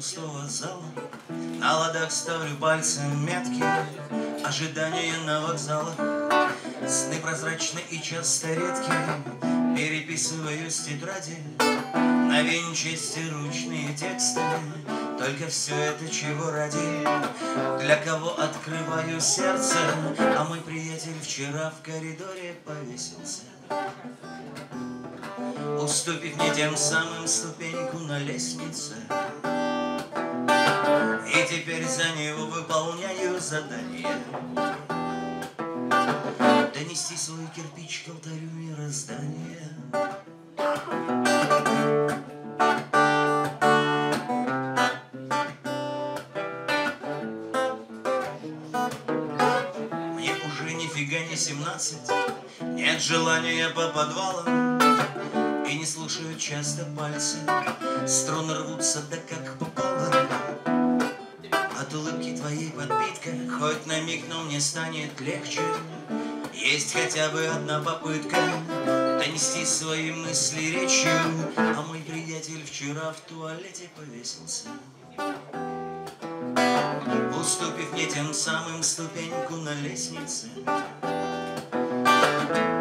пустого зала На ладах ставлю пальцы метки Ожидание на вокзалах Сны прозрачны и часто редки. Переписываю с тетради На винчесте ручные тексты. Только все это чего ради? Для кого открываю сердце? А мой приятель вчера в коридоре повесился. Уступив мне тем самым ступеньку на лестнице. И теперь за него выполняю задание. Донести свой кирпич к алтарю мироздания нифига не семнадцать. Нет желания по подвалам. И не слушают часто пальцы. Струны рвутся, да как попало. От улыбки твоей подпитка Хоть на миг, но мне станет легче. Есть хотя бы одна попытка Донести свои мысли речью. А мой приятель вчера в туалете повесился Уступив мне тем самым ступеньку на лестнице.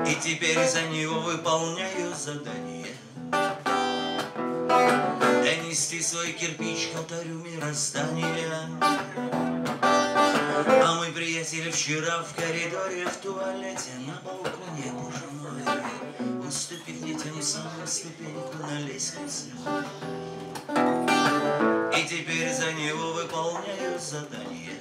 И теперь за него выполняю задание. Донести свой кирпич к алтарю мироздания. А мой приятель вчера в коридоре в туалете На балконе, боже мой Уступив мне тем самым ступеньку на лестнице И теперь за него выполняю задание